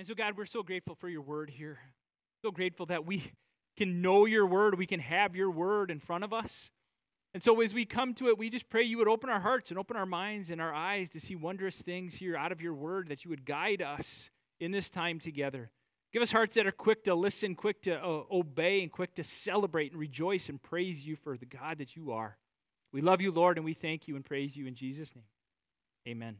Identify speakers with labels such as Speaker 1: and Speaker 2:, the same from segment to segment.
Speaker 1: And so, God, we're so grateful for your word here. So grateful that we can know your word, we can have your word in front of us. And so, as we come to it, we just pray you would open our hearts and open our minds and our eyes to see wondrous things here out of your word, that you would guide us in this time together. Give us hearts that are quick to listen, quick to uh, obey, and quick to celebrate and rejoice and praise you for the God that you are. We love you, Lord, and we thank you and praise you in Jesus' name. Amen.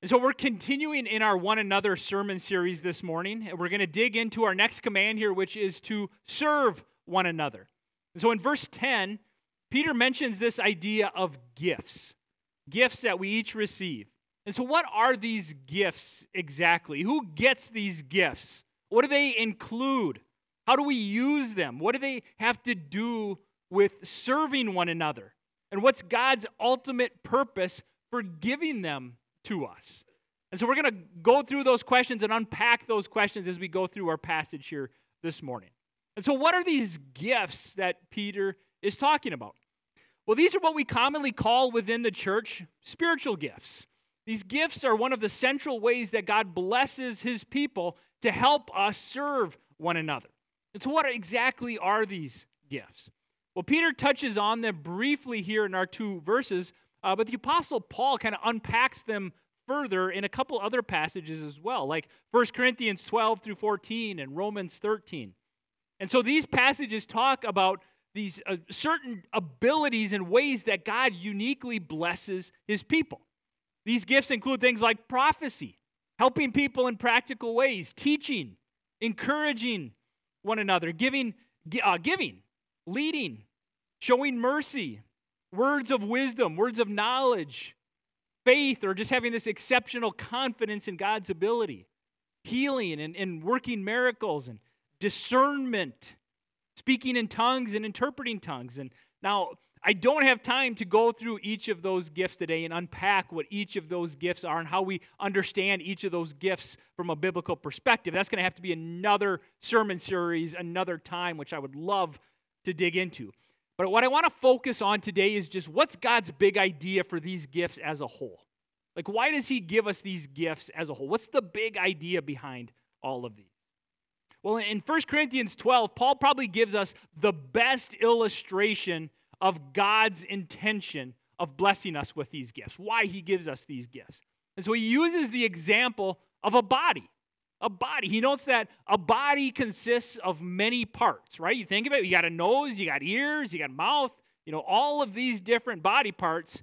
Speaker 1: And so we're continuing in our one another sermon series this morning, and we're going to dig into our next command here, which is to serve one another. And so in verse 10, Peter mentions this idea of gifts, gifts that we each receive. And so, what are these gifts exactly? Who gets these gifts? What do they include? How do we use them? What do they have to do with serving one another? And what's God's ultimate purpose for giving them to us? And so we're going to go through those questions and unpack those questions as we go through our passage here this morning. And so, what are these gifts that Peter is talking about? Well, these are what we commonly call within the church spiritual gifts. These gifts are one of the central ways that God blesses his people to help us serve one another. And so, what exactly are these gifts? Well, Peter touches on them briefly here in our two verses, uh, but the Apostle Paul kind of unpacks them further in a couple other passages as well, like 1 Corinthians 12 through 14 and Romans 13. And so these passages talk about these uh, certain abilities and ways that God uniquely blesses his people. These gifts include things like prophecy, helping people in practical ways, teaching, encouraging one another, giving, uh, giving, leading, showing mercy, words of wisdom, words of knowledge, faith, or just having this exceptional confidence in God's ability, healing and, and working miracles, and discernment, speaking in tongues and interpreting tongues. And now, I don't have time to go through each of those gifts today and unpack what each of those gifts are and how we understand each of those gifts from a biblical perspective. That's going to have to be another sermon series, another time, which I would love to dig into. But what I want to focus on today is just what's God's big idea for these gifts as a whole? Like, why does He give us these gifts as a whole? What's the big idea behind all of these? Well, in 1 Corinthians 12, Paul probably gives us the best illustration of God's intention of blessing us with these gifts, why He gives us these gifts. And so He uses the example of a body a body. He notes that a body consists of many parts, right? You think of it, you got a nose, you got ears, you got mouth, you know, all of these different body parts,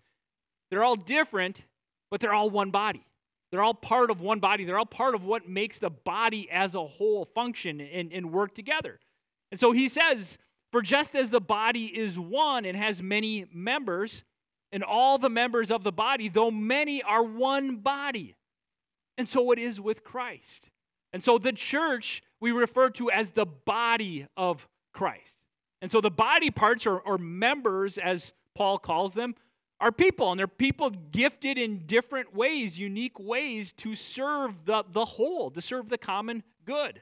Speaker 1: they're all different, but they're all one body. They're all part of one body. They're all part of what makes the body as a whole function and, and work together. And so he says, For just as the body is one and has many members, and all the members of the body, though many, are one body. And so it is with Christ. And so the church we refer to as the body of Christ. And so the body parts or, or members, as Paul calls them, are people. And they're people gifted in different ways, unique ways to serve the, the whole, to serve the common good.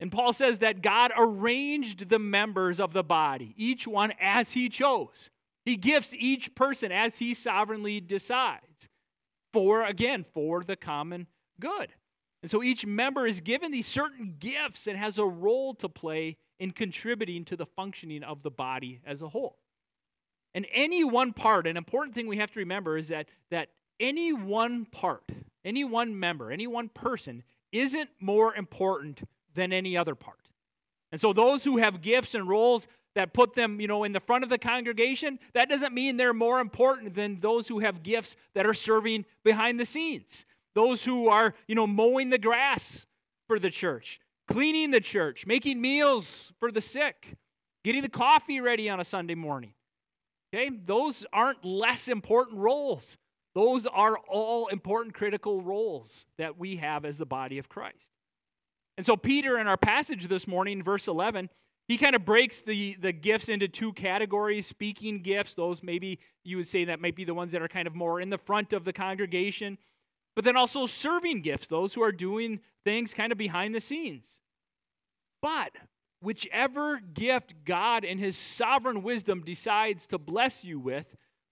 Speaker 1: And Paul says that God arranged the members of the body, each one as he chose. He gifts each person as he sovereignly decides, for, again, for the common good. And so each member is given these certain gifts and has a role to play in contributing to the functioning of the body as a whole. And any one part, an important thing we have to remember is that, that any one part, any one member, any one person isn't more important than any other part. And so those who have gifts and roles that put them, you know, in the front of the congregation, that doesn't mean they're more important than those who have gifts that are serving behind the scenes those who are, you know, mowing the grass for the church, cleaning the church, making meals for the sick, getting the coffee ready on a Sunday morning. Okay? Those aren't less important roles. Those are all important critical roles that we have as the body of Christ. And so, Peter, in our passage this morning, verse 11, he kind of breaks the, the gifts into two categories speaking gifts, those maybe you would say that might be the ones that are kind of more in the front of the congregation but then also serving gifts, those who are doing things kind of behind the scenes. But whichever gift God in his sovereign wisdom decides to bless you with,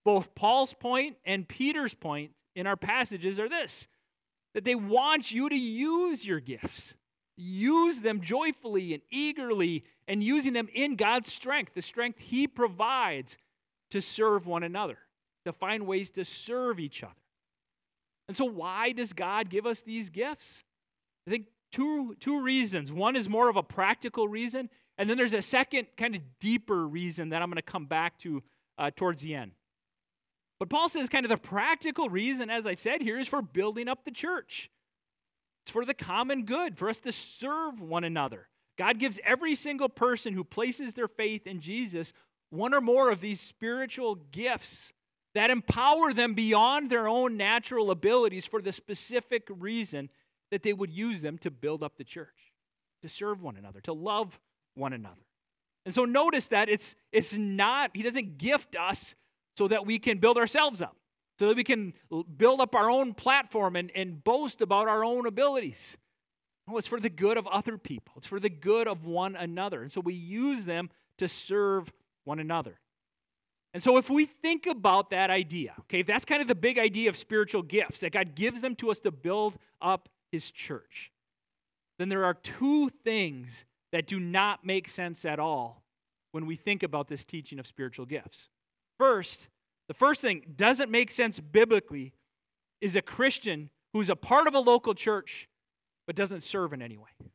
Speaker 1: both Paul's point and Peter's point in our passages are this that they want you to use your gifts. Use them joyfully and eagerly and using them in God's strength, the strength He provides to serve one another, to find ways to serve each other. And so, why does God give us these gifts? I think two, two reasons. One is more of a practical reason, and then there's a second, kind of deeper reason that I'm going to come back to uh, towards the end. But Paul says, kind of the practical reason, as I've said here, is for building up the church. It's for the common good, for us to serve one another. God gives every single person who places their faith in Jesus one or more of these spiritual gifts that empower them beyond their own natural abilities for the specific reason that they would use them to build up the church, to serve one another, to love one another. And so notice that it's, it's not, he doesn't gift us so that we can build ourselves up, so that we can build up our own platform and, and boast about our own abilities. No, it's for the good of other people, it's for the good of one another. And so we use them to serve one another. And so, if we think about that idea, okay, that's kind of the big idea of spiritual gifts, that God gives them to us to build up his church, then there are two things that do not make sense at all when we think about this teaching of spiritual gifts. First, the first thing doesn't make sense biblically is a Christian who's a part of a local church but doesn't serve in any way.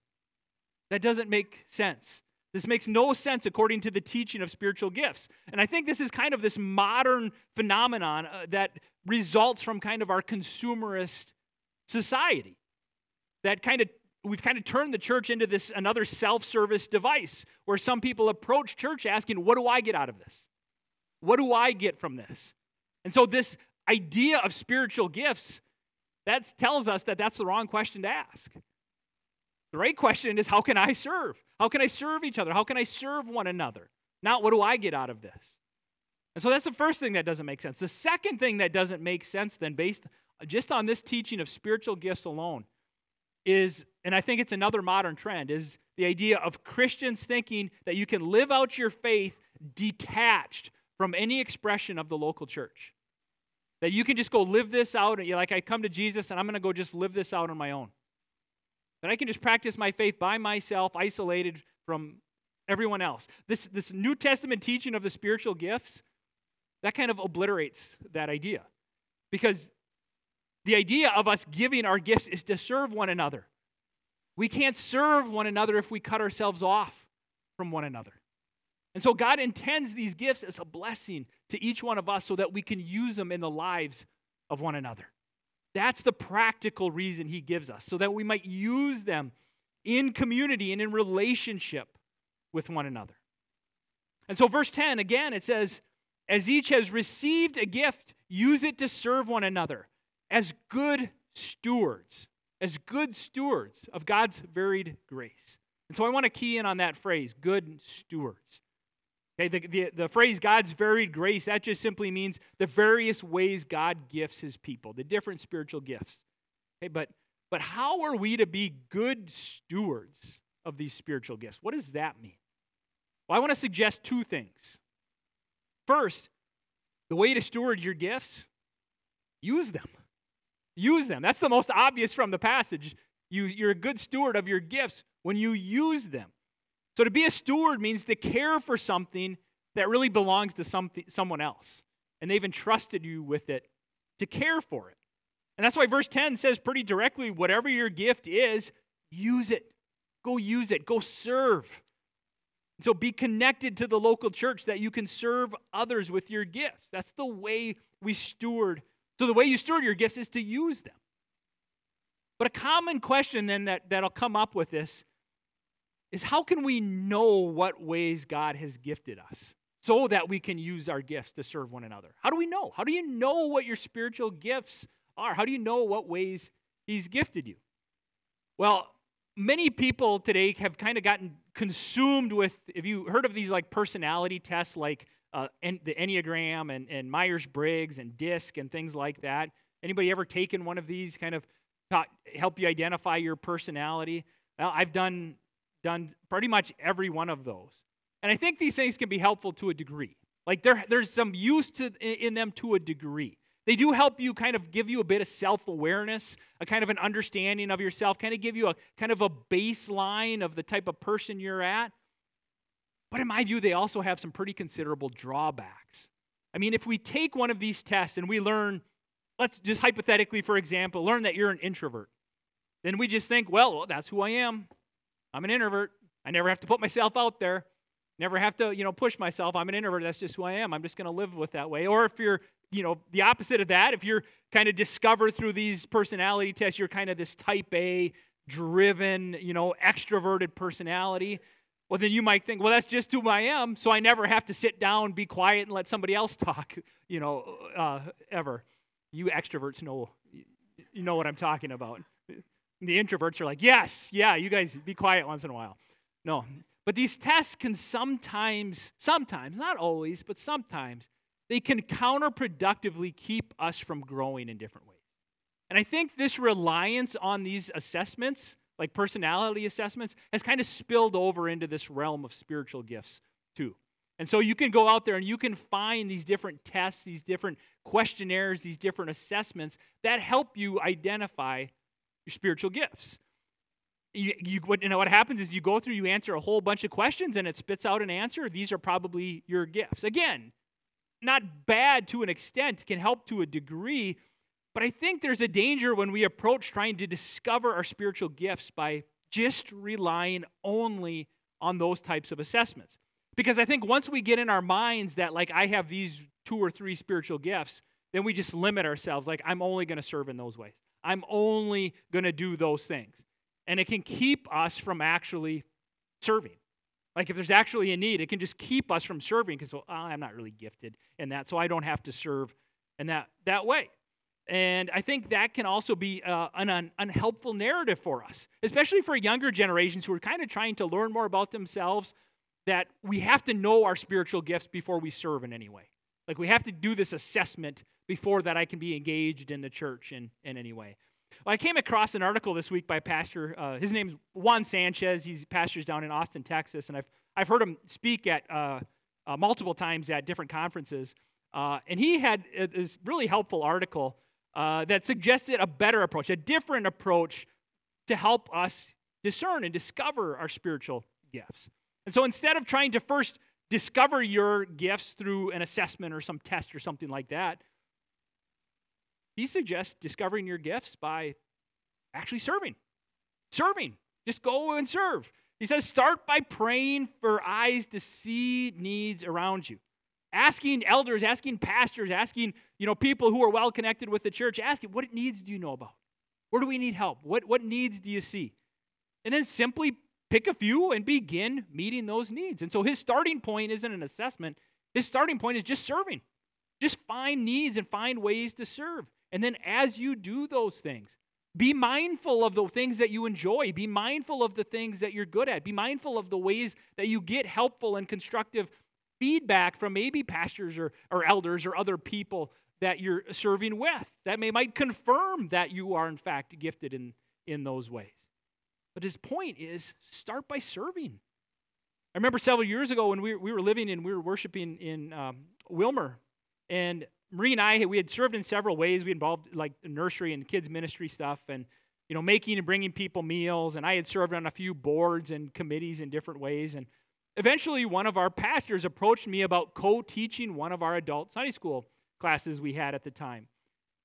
Speaker 1: That doesn't make sense. This makes no sense according to the teaching of spiritual gifts. And I think this is kind of this modern phenomenon uh, that results from kind of our consumerist society. That kind of we've kind of turned the church into this another self-service device where some people approach church asking, "What do I get out of this? What do I get from this?" And so this idea of spiritual gifts that tells us that that's the wrong question to ask. The right question is how can I serve? How can I serve each other? How can I serve one another? Not what do I get out of this? And so that's the first thing that doesn't make sense. The second thing that doesn't make sense, then, based just on this teaching of spiritual gifts alone, is, and I think it's another modern trend, is the idea of Christians thinking that you can live out your faith detached from any expression of the local church. That you can just go live this out, and you're like, I come to Jesus and I'm going to go just live this out on my own. That I can just practice my faith by myself, isolated from everyone else. This, this New Testament teaching of the spiritual gifts, that kind of obliterates that idea. Because the idea of us giving our gifts is to serve one another. We can't serve one another if we cut ourselves off from one another. And so God intends these gifts as a blessing to each one of us so that we can use them in the lives of one another. That's the practical reason he gives us, so that we might use them in community and in relationship with one another. And so, verse 10, again, it says, As each has received a gift, use it to serve one another as good stewards, as good stewards of God's varied grace. And so, I want to key in on that phrase, good stewards. Okay, the, the, the phrase God's varied grace, that just simply means the various ways God gifts his people, the different spiritual gifts. Okay, but, but how are we to be good stewards of these spiritual gifts? What does that mean? Well, I want to suggest two things. First, the way to steward your gifts, use them. Use them. That's the most obvious from the passage. You, you're a good steward of your gifts when you use them. So to be a steward means to care for something that really belongs to something, someone else. And they've entrusted you with it to care for it. And that's why verse 10 says pretty directly whatever your gift is, use it. Go use it. Go serve. So be connected to the local church that you can serve others with your gifts. That's the way we steward. So the way you steward your gifts is to use them. But a common question then that, that'll come up with this is how can we know what ways God has gifted us so that we can use our gifts to serve one another? How do we know? How do you know what your spiritual gifts are? How do you know what ways He's gifted you? Well, many people today have kind of gotten consumed with, have you heard of these like personality tests like uh, the Enneagram and, and Myers Briggs and DISC and things like that? Anybody ever taken one of these kind of taught, help you identify your personality? Well, I've done done pretty much every one of those. And I think these things can be helpful to a degree. Like there, there's some use to, in them to a degree. They do help you kind of give you a bit of self awareness, a kind of an understanding of yourself, kind of give you a kind of a baseline of the type of person you're at. But in my view, they also have some pretty considerable drawbacks. I mean, if we take one of these tests and we learn, let's just hypothetically, for example, learn that you're an introvert, then we just think, well, that's who I am. I'm an introvert. I never have to put myself out there. Never have to, you know, push myself. I'm an introvert. That's just who I am. I'm just going to live with that way. Or if you're, you know, the opposite of that, if you're kind of discovered through these personality tests, you're kind of this type A, driven, you know, extroverted personality. Well, then you might think, well, that's just who I am, so I never have to sit down, be quiet, and let somebody else talk, you know, uh, ever. You extroverts know, you know what I'm talking about. The introverts are like, yes, yeah, you guys be quiet once in a while. No. But these tests can sometimes, sometimes, not always, but sometimes, they can counterproductively keep us from growing in different ways. And I think this reliance on these assessments, like personality assessments, has kind of spilled over into this realm of spiritual gifts too. And so you can go out there and you can find these different tests, these different questionnaires, these different assessments that help you identify your spiritual gifts. You, you, what, you know, what happens is you go through, you answer a whole bunch of questions, and it spits out an answer. These are probably your gifts. Again, not bad to an extent, can help to a degree, but I think there's a danger when we approach trying to discover our spiritual gifts by just relying only on those types of assessments. Because I think once we get in our minds that, like, I have these two or three spiritual gifts, then we just limit ourselves. Like, I'm only going to serve in those ways. I'm only going to do those things. And it can keep us from actually serving. Like if there's actually a need, it can just keep us from serving because well, I'm not really gifted in that, so I don't have to serve in that, that way. And I think that can also be uh, an un- unhelpful narrative for us, especially for younger generations who are kind of trying to learn more about themselves, that we have to know our spiritual gifts before we serve in any way. Like we have to do this assessment before that I can be engaged in the church in, in any way. Well, I came across an article this week by Pastor, uh, his name's Juan Sanchez. He's pastors down in Austin, Texas, and I've, I've heard him speak at uh, uh, multiple times at different conferences. Uh, and he had this really helpful article uh, that suggested a better approach, a different approach to help us discern and discover our spiritual gifts. And so instead of trying to first discover your gifts through an assessment or some test or something like that, he suggests discovering your gifts by actually serving. Serving. Just go and serve. He says, start by praying for eyes to see needs around you. Asking elders, asking pastors, asking you know, people who are well connected with the church, asking, what needs do you know about? Where do we need help? What, what needs do you see? And then simply pick a few and begin meeting those needs. And so his starting point isn't an assessment, his starting point is just serving. Just find needs and find ways to serve. And then as you do those things, be mindful of the things that you enjoy. Be mindful of the things that you're good at. Be mindful of the ways that you get helpful and constructive feedback from maybe pastors or, or elders or other people that you're serving with that may might confirm that you are in fact gifted in, in those ways. But his point is start by serving. I remember several years ago when we, we were living and we were worshiping in um, Willmar, and Marie and I, we had served in several ways. We involved like nursery and kids ministry stuff, and you know, making and bringing people meals. And I had served on a few boards and committees in different ways. And eventually, one of our pastors approached me about co-teaching one of our adult Sunday school classes we had at the time.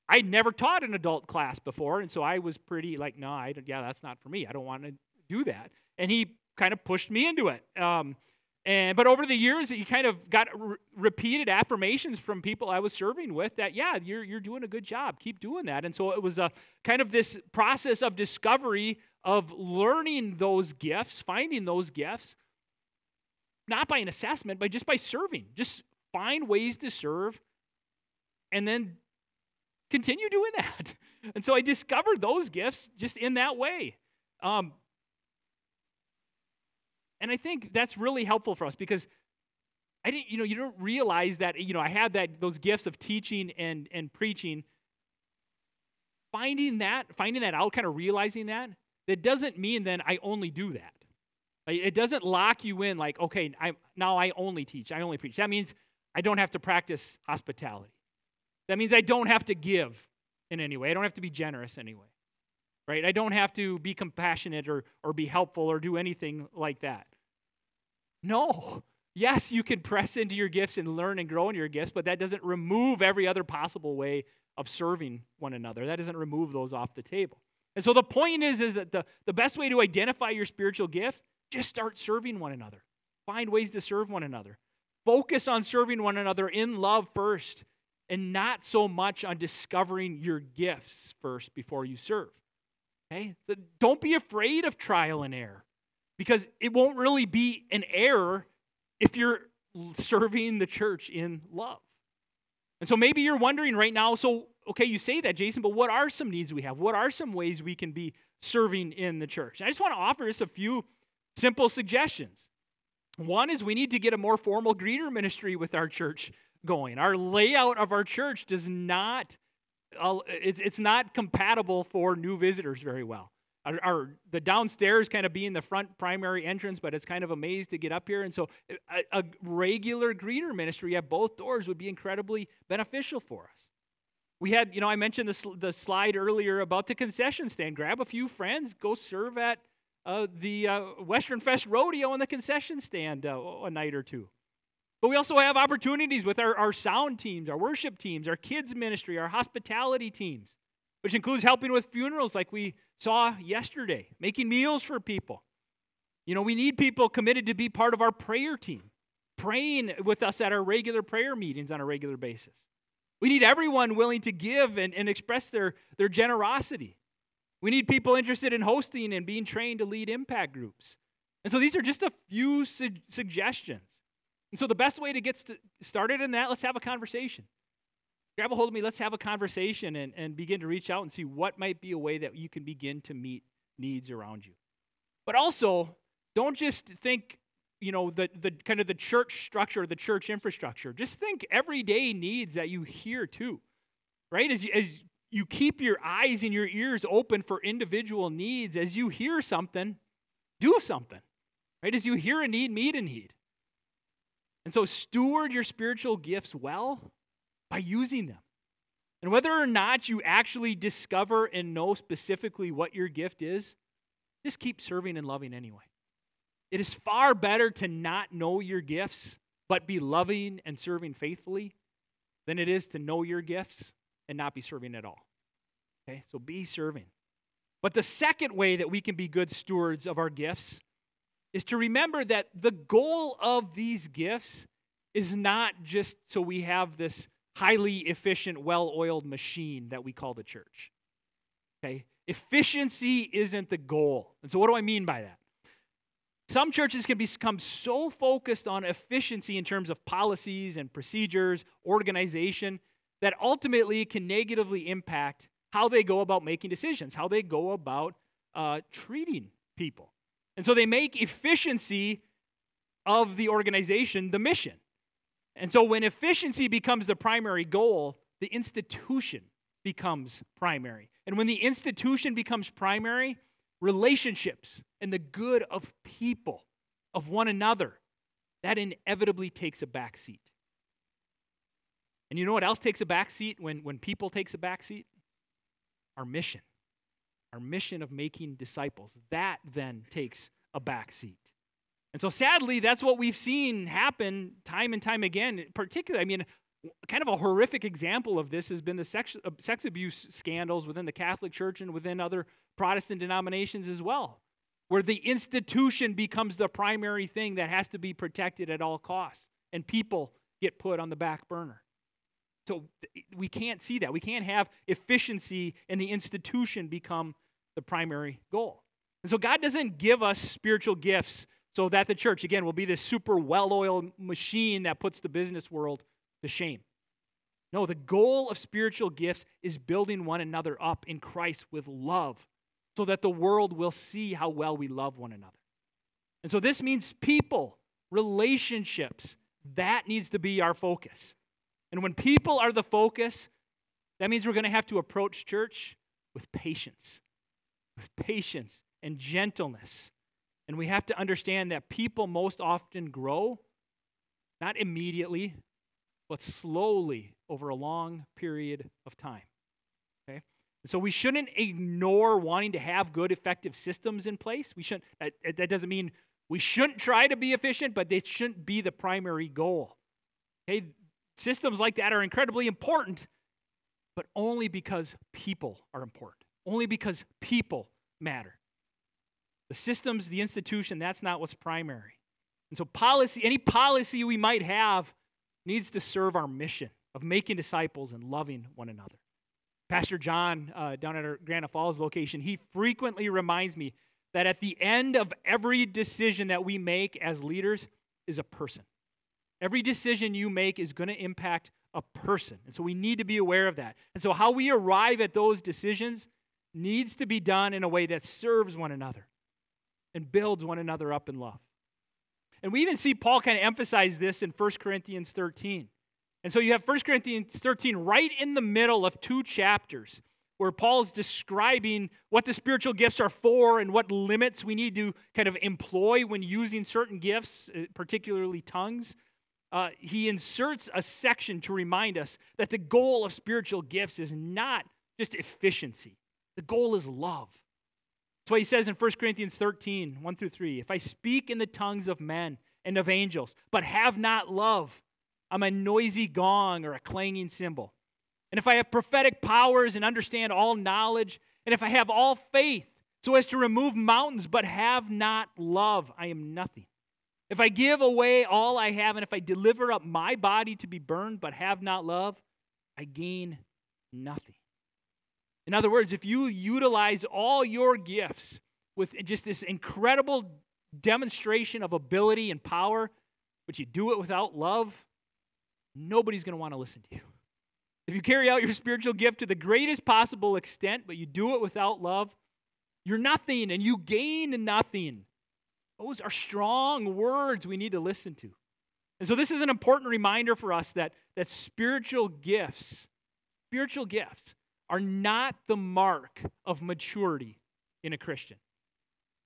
Speaker 1: I'd never taught an adult class before, and so I was pretty like, no, I yeah, that's not for me. I don't want to do that. And he kind of pushed me into it. Um, and, but over the years, he kind of got re- repeated affirmations from people I was serving with that, yeah, you're, you're doing a good job. Keep doing that. And so it was a kind of this process of discovery of learning those gifts, finding those gifts, not by an assessment, but just by serving. Just find ways to serve and then continue doing that. And so I discovered those gifts just in that way. Um, and I think that's really helpful for us because I didn't, you know, you don't realize that, you know, I had that those gifts of teaching and and preaching. Finding that, finding that out, kind of realizing that, that doesn't mean then I only do that. It doesn't lock you in like, okay, I now I only teach, I only preach. That means I don't have to practice hospitality. That means I don't have to give in any way. I don't have to be generous anyway. Right? I don't have to be compassionate or, or be helpful or do anything like that. No. Yes, you can press into your gifts and learn and grow in your gifts, but that doesn't remove every other possible way of serving one another. That doesn't remove those off the table. And so the point is, is that the, the best way to identify your spiritual gift, just start serving one another. Find ways to serve one another. Focus on serving one another in love first, and not so much on discovering your gifts first before you serve. Okay? So don't be afraid of trial and error because it won't really be an error if you're serving the church in love. And so maybe you're wondering right now so, okay, you say that, Jason, but what are some needs we have? What are some ways we can be serving in the church? And I just want to offer just a few simple suggestions. One is we need to get a more formal greeter ministry with our church going. Our layout of our church does not, it's, it's not compatible for new visitors very well. Our, our, the downstairs kind of being the front primary entrance, but it's kind of a maze to get up here. And so a, a regular greeter ministry at both doors would be incredibly beneficial for us. We had, you know, I mentioned the, the slide earlier about the concession stand. Grab a few friends, go serve at uh, the uh, Western Fest Rodeo on the concession stand uh, a night or two. But we also have opportunities with our, our sound teams, our worship teams, our kids' ministry, our hospitality teams, which includes helping with funerals like we saw yesterday, making meals for people. You know, we need people committed to be part of our prayer team, praying with us at our regular prayer meetings on a regular basis. We need everyone willing to give and, and express their, their generosity. We need people interested in hosting and being trained to lead impact groups. And so these are just a few su- suggestions. And so the best way to get st- started in that, let's have a conversation. Grab a hold of me, let's have a conversation and, and begin to reach out and see what might be a way that you can begin to meet needs around you. But also, don't just think, you know, the, the kind of the church structure, the church infrastructure. Just think everyday needs that you hear too. Right? As you, as you keep your eyes and your ears open for individual needs. As you hear something, do something. Right? As you hear a need, meet a need. And so steward your spiritual gifts well by using them. And whether or not you actually discover and know specifically what your gift is, just keep serving and loving anyway. It is far better to not know your gifts, but be loving and serving faithfully, than it is to know your gifts and not be serving at all. Okay, so be serving. But the second way that we can be good stewards of our gifts is to remember that the goal of these gifts is not just so we have this highly efficient, well oiled machine that we call the church. Okay? Efficiency isn't the goal. And so, what do I mean by that? Some churches can become so focused on efficiency in terms of policies and procedures, organization, that ultimately can negatively impact how they go about making decisions, how they go about uh, treating people. And so they make efficiency of the organization the mission. And so when efficiency becomes the primary goal, the institution becomes primary. And when the institution becomes primary, relationships and the good of people, of one another, that inevitably takes a back seat. And you know what else takes a back seat when, when people takes a back seat? Our mission. Our mission of making disciples. That then takes a back seat. And so sadly, that's what we've seen happen time and time again. Particularly, I mean, kind of a horrific example of this has been the sex, uh, sex abuse scandals within the Catholic Church and within other Protestant denominations as well, where the institution becomes the primary thing that has to be protected at all costs, and people get put on the back burner. So we can't see that. We can't have efficiency and the institution become the primary goal. And so God doesn't give us spiritual gifts so that the church, again, will be this super well oiled machine that puts the business world to shame. No, the goal of spiritual gifts is building one another up in Christ with love so that the world will see how well we love one another. And so this means people, relationships, that needs to be our focus. And when people are the focus, that means we're going to have to approach church with patience, with patience and gentleness. And we have to understand that people most often grow, not immediately, but slowly over a long period of time. Okay? And so we shouldn't ignore wanting to have good, effective systems in place. We shouldn't, that, that doesn't mean we shouldn't try to be efficient, but they shouldn't be the primary goal. Okay? Systems like that are incredibly important, but only because people are important, only because people matter. The systems, the institution, that's not what's primary. And so policy, any policy we might have needs to serve our mission of making disciples and loving one another. Pastor John, uh, down at our Granite Falls location, he frequently reminds me that at the end of every decision that we make as leaders is a person. Every decision you make is going to impact a person. And so we need to be aware of that. And so how we arrive at those decisions needs to be done in a way that serves one another and builds one another up in love. And we even see Paul kind of emphasize this in 1 Corinthians 13. And so you have 1 Corinthians 13 right in the middle of two chapters where Paul's describing what the spiritual gifts are for and what limits we need to kind of employ when using certain gifts, uh, particularly tongues. Uh, he inserts a section to remind us that the goal of spiritual gifts is not just efficiency, the goal is love. That's why he says in 1 Corinthians 13, 1 through 3 If I speak in the tongues of men and of angels, but have not love, I'm a noisy gong or a clanging cymbal. And if I have prophetic powers and understand all knowledge, and if I have all faith so as to remove mountains, but have not love, I am nothing. If I give away all I have, and if I deliver up my body to be burned, but have not love, I gain nothing. In other words, if you utilize all your gifts with just this incredible demonstration of ability and power, but you do it without love, nobody's going to want to listen to you. If you carry out your spiritual gift to the greatest possible extent, but you do it without love, you're nothing and you gain nothing. Those are strong words we need to listen to. And so this is an important reminder for us that, that spiritual gifts, spiritual gifts, are not the mark of maturity in a Christian.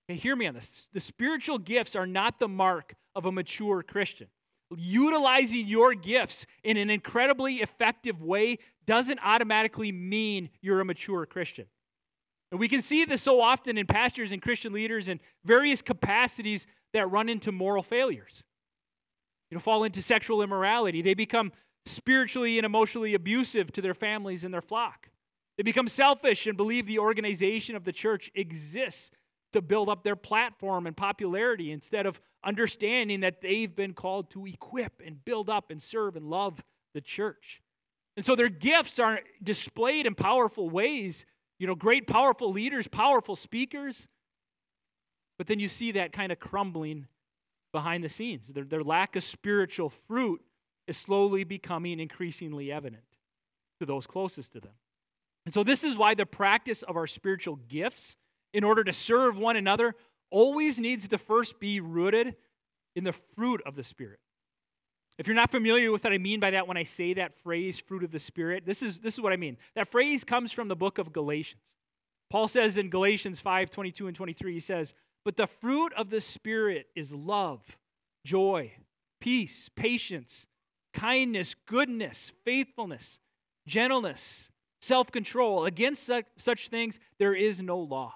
Speaker 1: Okay, hear me on this. The spiritual gifts are not the mark of a mature Christian. Utilizing your gifts in an incredibly effective way doesn't automatically mean you're a mature Christian. And we can see this so often in pastors and Christian leaders in various capacities that run into moral failures. You know, fall into sexual immorality. They become spiritually and emotionally abusive to their families and their flock. They become selfish and believe the organization of the church exists to build up their platform and popularity instead of understanding that they've been called to equip and build up and serve and love the church. And so their gifts are displayed in powerful ways. You know, great, powerful leaders, powerful speakers. But then you see that kind of crumbling behind the scenes. Their, their lack of spiritual fruit is slowly becoming increasingly evident to those closest to them. And so, this is why the practice of our spiritual gifts in order to serve one another always needs to first be rooted in the fruit of the Spirit. If you're not familiar with what I mean by that when I say that phrase, fruit of the Spirit, this is, this is what I mean. That phrase comes from the book of Galatians. Paul says in Galatians 5 22 and 23, he says, But the fruit of the Spirit is love, joy, peace, patience, kindness, goodness, faithfulness, gentleness, self control. Against such, such things, there is no law.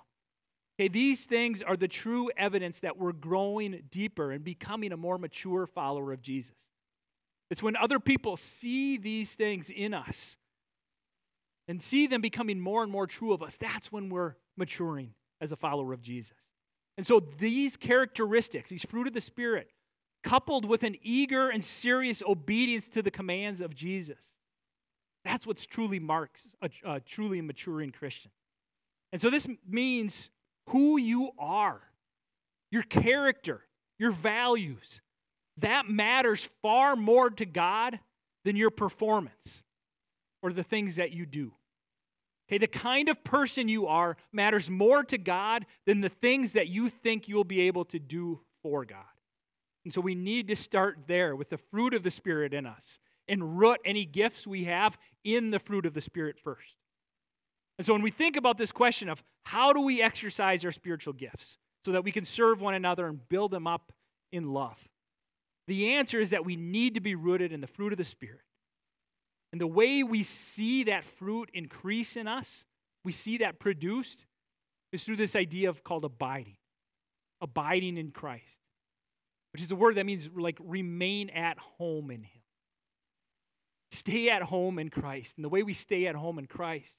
Speaker 1: Okay, these things are the true evidence that we're growing deeper and becoming a more mature follower of Jesus. It's when other people see these things in us and see them becoming more and more true of us, that's when we're maturing as a follower of Jesus. And so these characteristics, these fruit of the Spirit, coupled with an eager and serious obedience to the commands of Jesus, that's what truly marks a, a truly maturing Christian. And so this means who you are, your character, your values. That matters far more to God than your performance or the things that you do. Okay, the kind of person you are matters more to God than the things that you think you'll be able to do for God. And so we need to start there with the fruit of the Spirit in us and root any gifts we have in the fruit of the Spirit first. And so when we think about this question of how do we exercise our spiritual gifts so that we can serve one another and build them up in love, the answer is that we need to be rooted in the fruit of the Spirit. And the way we see that fruit increase in us, we see that produced, is through this idea of called abiding. Abiding in Christ, which is a word that means like remain at home in Him. Stay at home in Christ. And the way we stay at home in Christ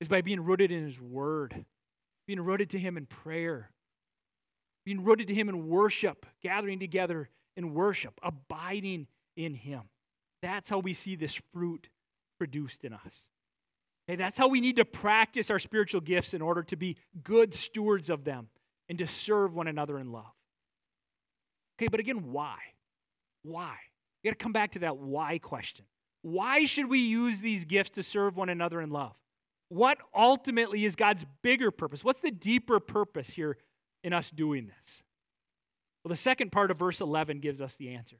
Speaker 1: is by being rooted in His Word, being rooted to Him in prayer, being rooted to Him in worship, gathering together in worship, abiding in Him. That's how we see this fruit produced in us. Okay, that's how we need to practice our spiritual gifts in order to be good stewards of them and to serve one another in love. Okay, but again, why? Why? You got to come back to that why question. Why should we use these gifts to serve one another in love? What ultimately is God's bigger purpose? What's the deeper purpose here in us doing this? Well, the second part of verse 11 gives us the answer.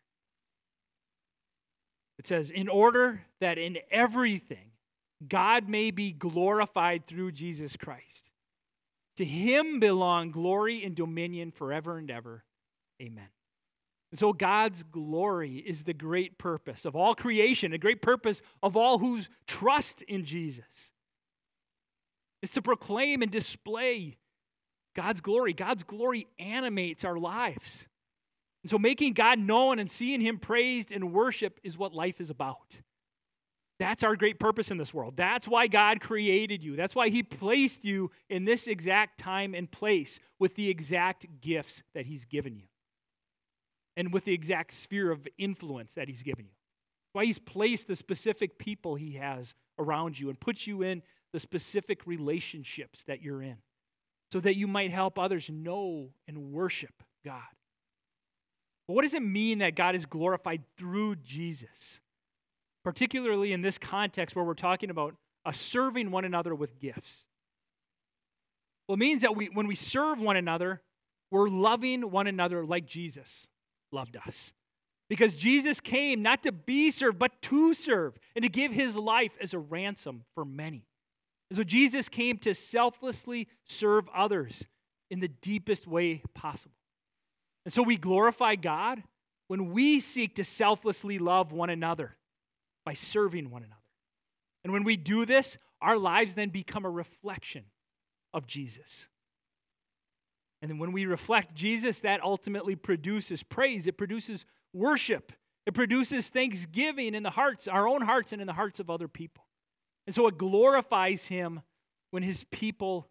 Speaker 1: It says, In order that in everything God may be glorified through Jesus Christ. To him belong glory and dominion forever and ever. Amen. And so God's glory is the great purpose of all creation, the great purpose of all who trust in Jesus. It's to proclaim and display God's glory. God's glory animates our lives. And so making God known and seeing Him praised and worship is what life is about. That's our great purpose in this world. That's why God created you. That's why He placed you in this exact time and place with the exact gifts that He's given you and with the exact sphere of influence that He's given you. Why He's placed the specific people He has around you and put you in the specific relationships that you're in so that you might help others know and worship God. But what does it mean that God is glorified through Jesus? Particularly in this context where we're talking about serving one another with gifts. Well, it means that we, when we serve one another, we're loving one another like Jesus loved us. Because Jesus came not to be served, but to serve and to give his life as a ransom for many. And so Jesus came to selflessly serve others in the deepest way possible. And so we glorify God when we seek to selflessly love one another by serving one another. And when we do this, our lives then become a reflection of Jesus. And then when we reflect Jesus, that ultimately produces praise. It produces worship. It produces thanksgiving in the hearts, our own hearts, and in the hearts of other people. And so it glorifies him when his people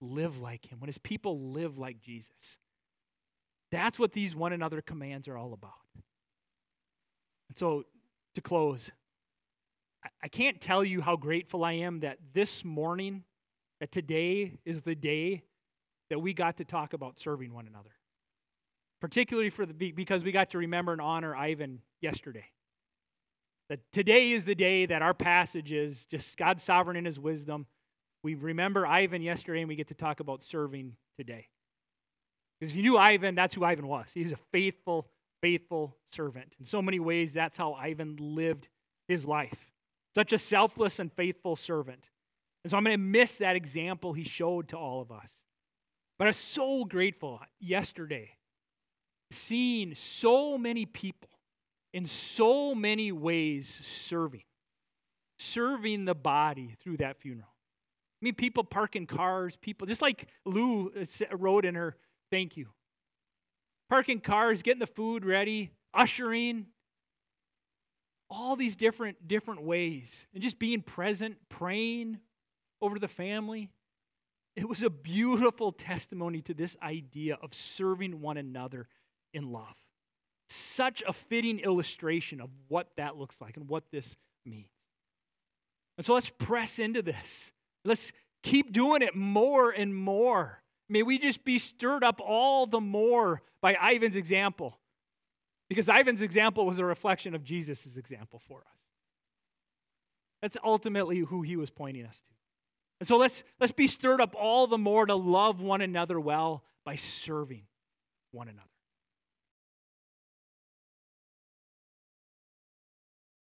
Speaker 1: live like him, when his people live like Jesus. That's what these one another commands are all about. And so, to close, I can't tell you how grateful I am that this morning, that today is the day that we got to talk about serving one another. Particularly for the because we got to remember and honor Ivan yesterday. That today is the day that our passage is just God's sovereign in his wisdom. We remember Ivan yesterday and we get to talk about serving today. Because if you knew Ivan, that's who Ivan was. He was a faithful, faithful servant. In so many ways, that's how Ivan lived his life. Such a selfless and faithful servant. And so I'm going to miss that example he showed to all of us. But I'm so grateful yesterday seeing so many people in so many ways serving, serving the body through that funeral. I mean, people parking cars, people, just like Lou wrote in her thank you. Parking cars, getting the food ready, ushering, all these different different ways and just being present praying over the family it was a beautiful testimony to this idea of serving one another in love. Such a fitting illustration of what that looks like and what this means. And so let's press into this. Let's keep doing it more and more. May we just be stirred up all the more by ivan's example. Because Ivan's example was a reflection of Jesus' example for us. That's ultimately who he was pointing us to. And so let's, let's be stirred up all the more to love one another well by serving one another.